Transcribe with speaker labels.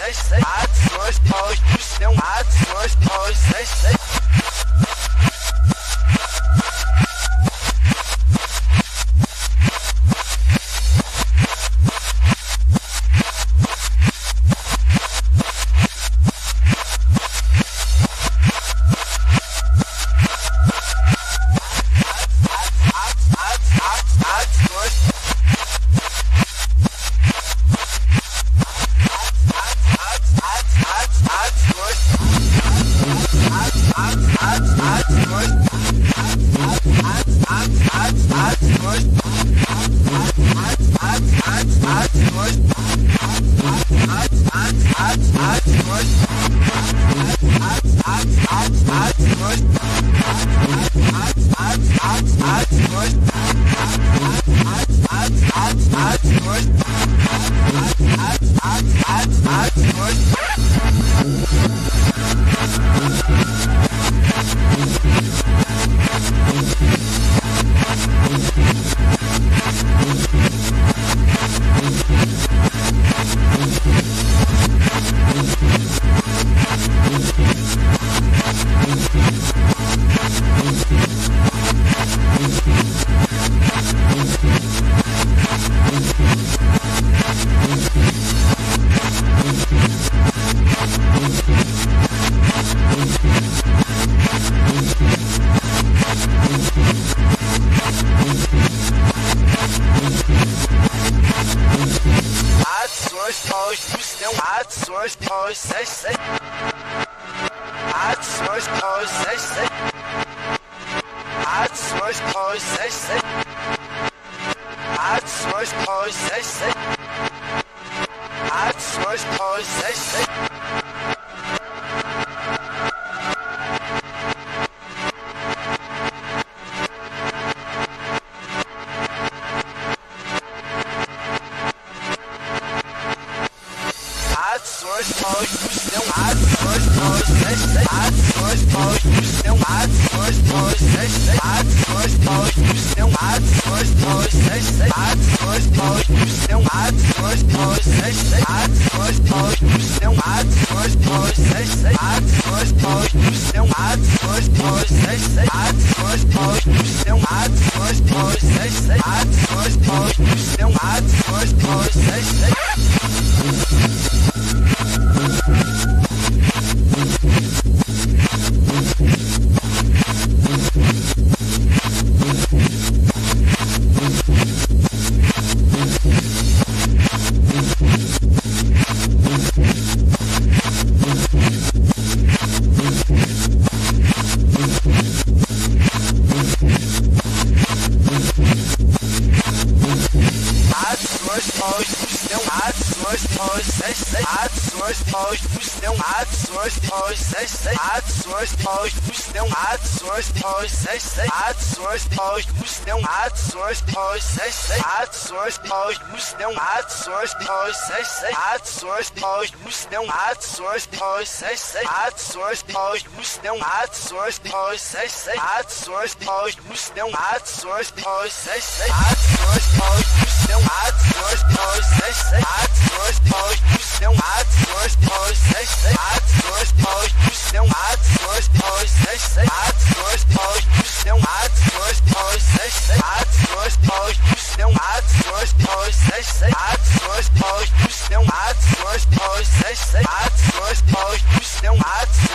Speaker 1: Hey, hey. suas coisas sem As suas coisas sem As suas coisas sem As suas coisas sem As suas coisas sem Hey, hey. Outsource, outsource, outsource, não há